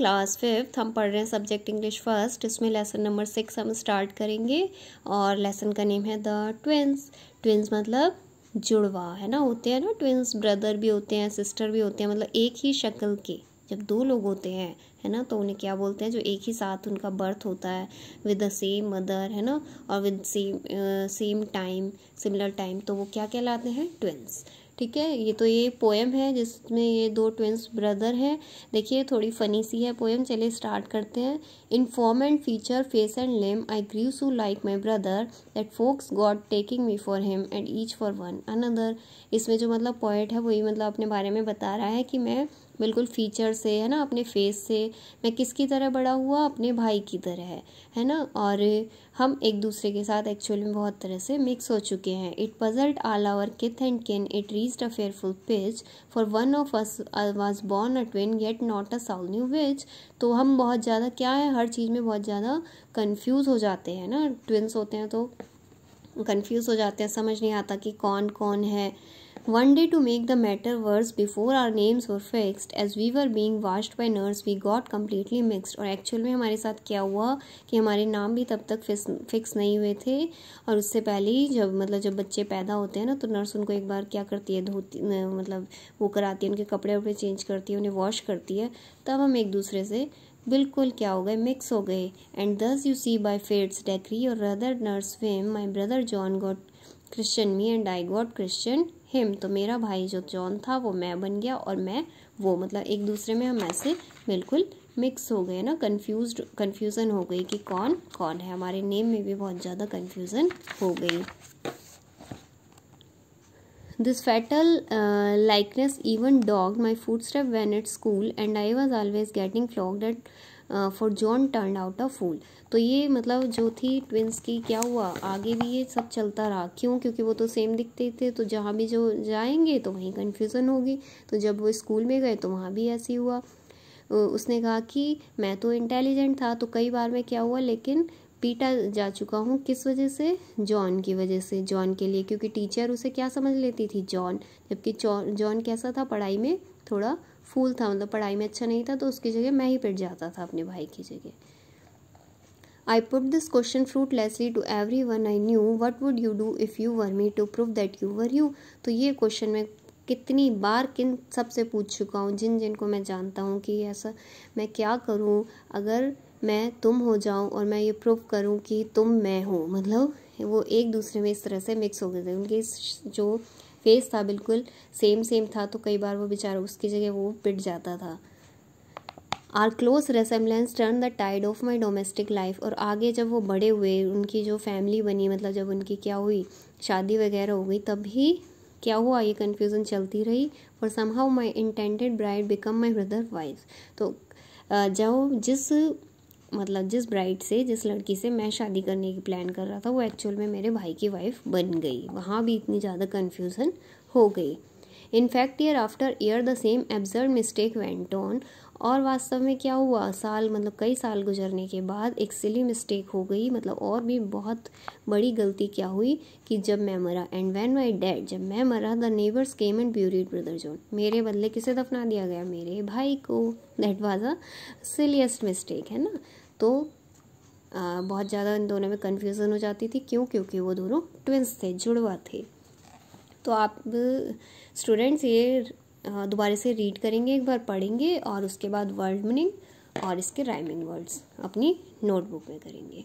Class fifth हम पढ़ रहे हैं सब्जेक्ट इंग्लिश फ़र्स्ट इसमें लेसन नंबर सिक्स हम स्टार्ट करेंगे और लेसन का नेम है द ट्विंस ट्विंस मतलब जुड़वा, है ना? होते हैं ना ट्विंस ब्रदर भी होते हैं सिस्टर भी होते हैं मतलब एक ही शक्ल के, जब दो लोग होते हैं, है ना? तो उन्हें क्या बोलते हैं? जो एक ही साथ उनका बर्थ होता है विद द सेम मदर है ना? और with same same time similar time तो वो क्या कहलाते हैं? ट्विंस ठीक है? ये तो ये पोएम है जिसमें ये दो ट्विंस ब्रदर हैं। देखिए थोड़ी फनी सी है पोएम चलिए स्टार्ट करते हैं। In form and feature face and limb I grew so like my brother that folks got taking me for him and each for one another इसमें जो मतलब पोइट है, वही मतलब अपने बारे में बता रहा है कि मैं बिल्कुल फीचर से, है ना, अपने फेस से, मैं किसकी तरह बड़ा हुआ, अपने भाई की तरह है है ना? और हम एक दूसरे के साथ एक्चुअली में बहुत तरह से मिक्स हो चुके हैं। It puzzled all our kith and kin it reached a fearful pitch for one of us was born a twin yet not a soul knew which तो हम बहुत ज़्यादा, क्या है, हर चीज़ में बहुत ज़्यादा कन्फ्यूज़ हो जाते हैं ना? ट्विंस होते हैं तो कन्फ्यूज़ हो जाते हैं, समझ नहीं आता कि कौन कौन है। One day, to make the matter worse, before our names were fixed, as we were being washed by nurse, we got completely mixed. और एक्चुअल में हमारे साथ क्या हुआ कि हमारे नाम भी तब तक फिक्स नहीं हुए थे। और उससे पहले ही जब मतलब जब बच्चे पैदा होते हैं ना तो नर्स उनको एक बार क्या करती है धोती मतलब वो कराती है उनके कपड़े वपड़े चेंज करती है उन्हें वॉश करती है। तब हम एक दूसरे से बिल्कुल क्या हो गए मिक्स हो गए। And thus you see by fate's decree or rather nurse whim my brother John got christened me and I got christened him तो मेरा भाई जो जॉन था, वो मैं बन गया और मैं वो मतलब एक दूसरे में हम ऐसे बिल्कुल मिक्स हो गए ना कंफ्यूज कन्फ्यूज़न हो गई कि कौन कौन है। हमारे नेम में भी बहुत ज़्यादा कन्फ्यूज़न हो गई। This fatal likeness even dog my food step when at school and I was always getting flog at for John turn out a fool तो ये मतलब जो थी ट्विंस की, क्या हुआ? आगे भी ये सब चलता रहा। क्यों? क्योंकि वो तो सेम दिखते थे। तो जहाँ भी जो जाएँगे तो वहीं कन्फ्यूज़न होगी। तो जब वो स्कूल में गए तो वहाँ भी ऐसे हुआ। उसने कहा कि मैं तो इंटेलिजेंट था तो कई बार में क्या हुआ, लेकिन पीटा जा चुका हूँ। किस वजह से? जॉन की वजह से। जॉन के लिए, क्योंकि टीचर उसे क्या समझ लेती थी? जॉन। जबकि जॉन कैसा था? पढ़ाई में थोड़ा फूल था मतलब पढ़ाई में अच्छा नहीं था तो उसकी जगह मैं ही पिट जाता था अपने भाई की जगह। I put this question fruit fruitlessly to every one I knew what would you do if you were me to prove that you were you तो ये क्वेश्चन मैं कितनी बार किन सबसे पूछ चुका हूँ, जिन जिनको मैं जानता हूँ कि ऐसा मैं क्या करूँ? अगर मैं तुम हो जाऊँ और मैं ये प्रूव करूँ कि तुम मैं हूँ। मतलब वो एक दूसरे में इस तरह से मिक्स हो गए थे। उनके जो फेस था बिल्कुल सेम सेम था तो कई बार वो बेचारा उसकी जगह वो पिट जाता था। Our close resemblance turned the tide of my domestic life और आगे जब वो बड़े हुए, उनकी जो फैमिली बनी मतलब जब उनकी क्या हुई, शादी वगैरह हो गई तब भी क्या हुआ, ये कन्फ्यूज़न चलती रही और somehow my intended bride become my brother wife तो जब जिस मतलब जिस ब्राइड से, जिस लड़की से मैं शादी करने की प्लान कर रहा था, वो एक्चुअल में मेरे भाई की वाइफ बन गई। वहाँ भी इतनी ज़्यादा कन्फ्यूज़न हो गई। In fact year after year the same absurd mistake went on और वास्तव में क्या हुआ? साल मतलब कई साल गुजरने के बाद एक सिली मिस्टेक हो गई। मतलब और भी बहुत बड़ी गलती क्या हुई कि जब मैं मरा। एंड वैन माई डैड जब मैं मरा the neighbours came and buried brother John मेरे बदले किसे दफना दिया गया? मेरे भाई को। That was a silliest mistake है ना? तो आ, बहुत ज़्यादा इन दोनों में कन्फ्यूज़न हो जाती थी। क्यों? क्योंकि वो दोनों ट्विंस थे जुड़वा थे। तो आप स्टूडेंट्स ये दोबारा से रीड करेंगे, एक बार पढ़ेंगे और उसके बाद वर्ड मीनिंग और इसके राइमिंग वर्ड्स अपनी नोटबुक में करेंगे।